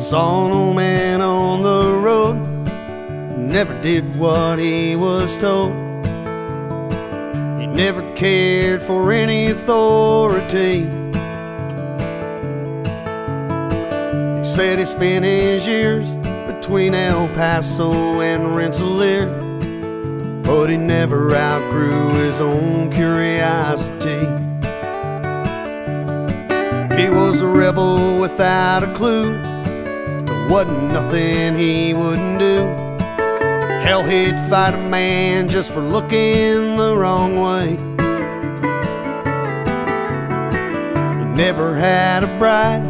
Saw old man on the road, never did what he was told. He never cared for any authority. He said he spent his years between El Paso and Rensselaer, but he never outgrew his own curiosity. He was a rebel without a clue. Wasn't nothing he wouldn't do. Hell, he'd fight a man just for looking the wrong way. He never had a bride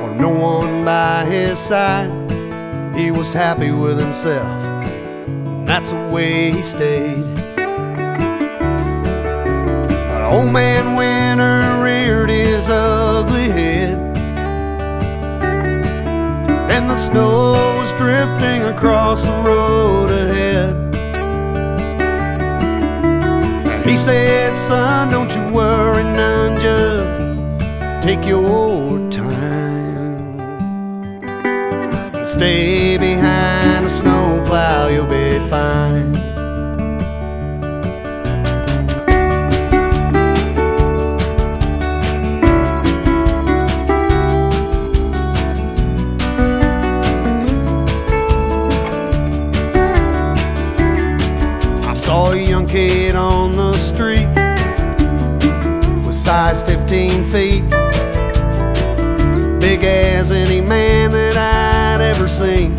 or no one by his side. He was happy with himself, and that's the way he stayed. Old man Winter reared his snow was drifting across the road ahead. He said, Son, don't you worry none, just take your time. And stay behind a snowplow, you'll be fine. Size 15 feet, big as any man that I'd ever seen.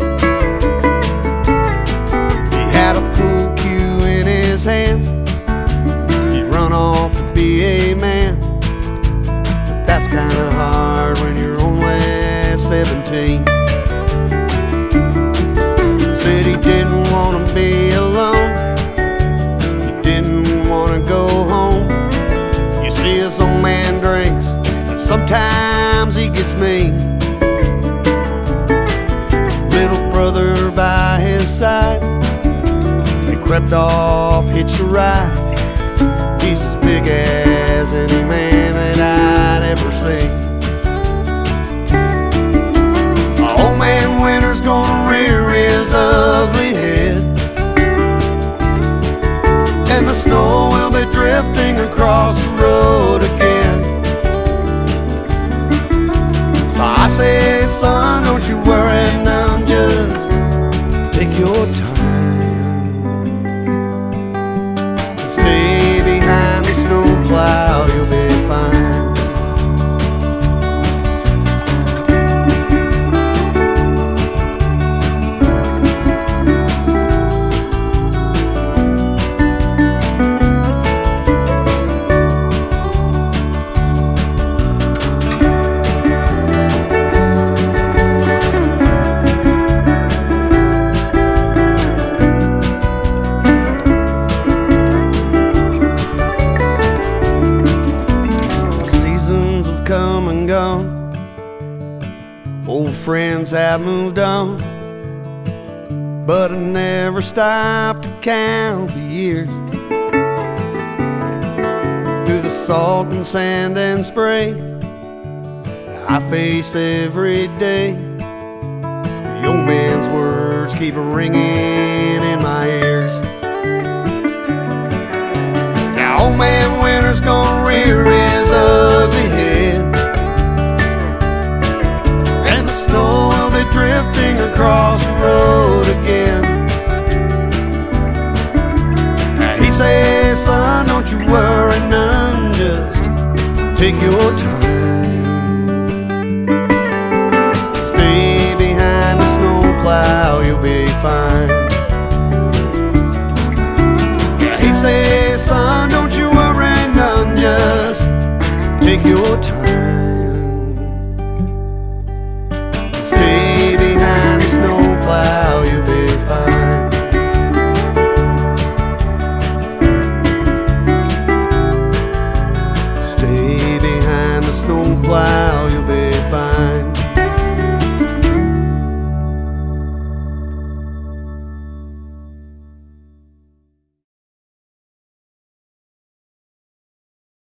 He had a pool cue in his hand, he'd run off to be a man. But that's kinda hard when you're only 17. Sometimes he gets mean. Little brother by his side, they crept off, hitched a ride. He's as big as any man that I'd ever seen. My old man Winter's gonna rear his ugly head. And the snow will be drifting across the road again. Old friends have moved on. But I never stopped to count the years. Through the salt and sand and spray I face every day. The old man's words keep ringing in my ears. Now, old man Winter's gonna rear that you were an Just Take your time. Stay behind the snowplow, you'll be fine. He'd say, son, don't you worry, none, just take your time.